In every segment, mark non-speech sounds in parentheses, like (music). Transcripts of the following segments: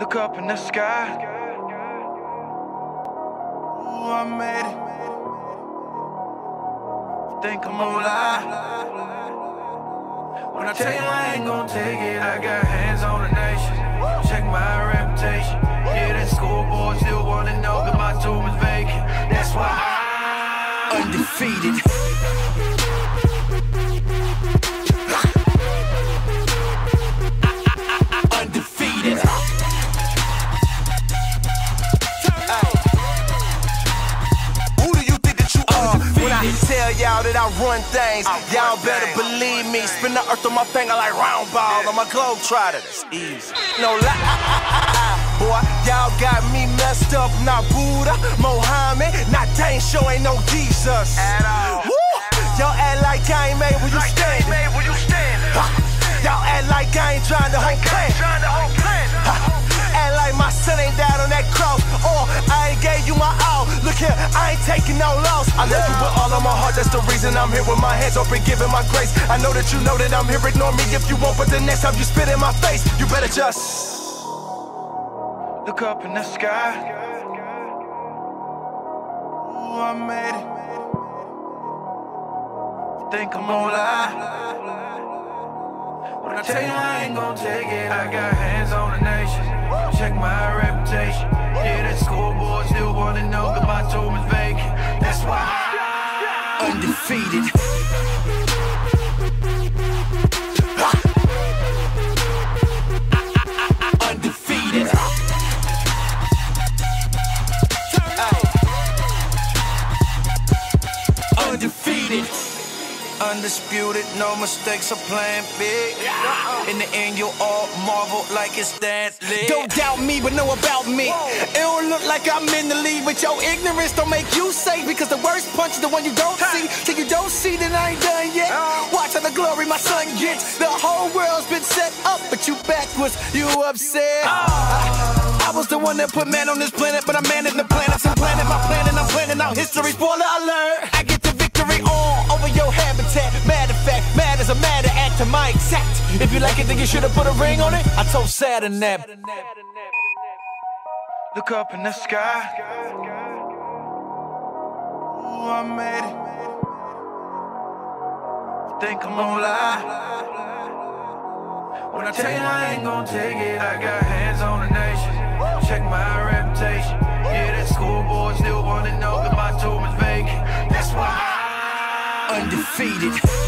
Look up in the sky. Ooh, I made it. Think I'm gonna lie. When I tell you I ain't gonna take it, I got hands on the nation. Check my reputation. Yeah, that scoreboard still wanna know that my tomb is vacant. That's why I'm undefeated. I run things, y'all better believe me. Spin the earth on my finger like round ball. I'm a globe trotter. That's easy. No lie. (laughs) Boy, y'all got me messed up. Not Buddha, Mohammed, not Dane Show, ain't no Jesus. At all. Woo! Y'all act like I ain't made where you Like I I ain't taking no loss. I love you with all of my heart. That's the reason I'm here with my hands open, giving my grace. I know that you know that I'm here. Ignore me if you want, but the next time you spit in my face, you better just. Look up in the sky. Ooh, I made it. Think I'm gonna lie. When I tell you I ain't gonna take it, I got hands on the nation. Check my I'm Undisputed, no mistakes, I'm playing big. In the end, you'll all marvel like it's that lit. Don't doubt me, but know about me. It don't look like I'm in the lead, but your ignorance don't make you safe because the worst punch is the one you don't see. Till you don't see, then I ain't done yet. Watch how the glory my son gets. The whole world's been set up, but you backwards, you upset. I, I was the one that put man on this planet, but I'm manning the planets and planning my plan, and I'm planning out history. Spoiler alert! Fact, mad as a matter act to my exact. If you like it, then you should have put a ring on it. I told Saturn that. Look up in the sky. Ooh, I made it. Think I'm gonna lie. When I tell you I ain't gonna take it, I got hands on the nation. Check my reputation. Yeah, that scoreboard still wanna know that my tomb is vacant. That's why I'm. Undefeated.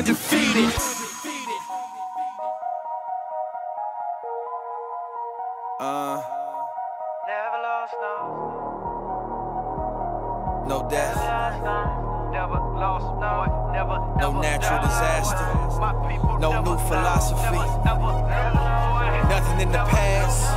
Undefeated. Uh, Never lost, no. no death, Never lost, no. Never, no natural disaster, no new philosophy, never, never, nothing in the past,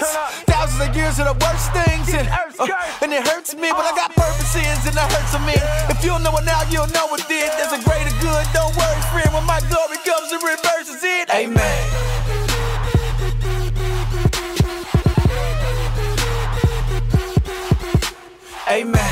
mismanagement. Thousands of years of the worst things, and, uh, and it hurts me, but I got purposes and that hurts me. If you don't know it now, you'll know it then. There's a greater good, don't worry, friend. When my glory comes and reverses it, amen. Amen.